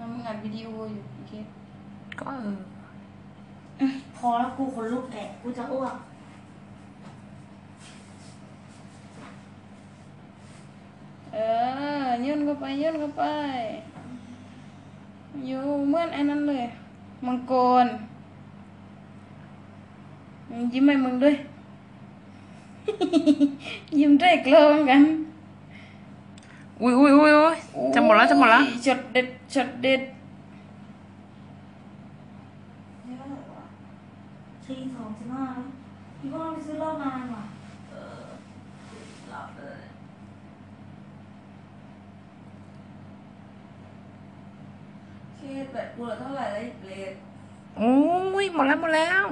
แล้วมึงอัดวิดีโออยู่โอเคก็เออ พอแล้วกูขนลุกแกะกูจะอ้วกเออยื่นเข้าไปยื่นเข้าไป อยู่เหมื่อนไอ้นั้นเลย มังกรยิ้มให้มึงด้วย ยิ้มได้กลเหมอนกัน อุ้ยอุ้ยอุ้ยอุ้ยจะห มดแล้วจะหมดแล้วโอ้ยช็อตเด็ดช็อตเด็ดเยอะว่ะทีสองสิบห้าแล้วพี่ว่าไปซื้อเหล้านานว่ะเออหลับเลยเคสแบบกูเหลือเท่าไหร่แล้วอีกเลทโอ้ยหมดแล้วหมดแล้ว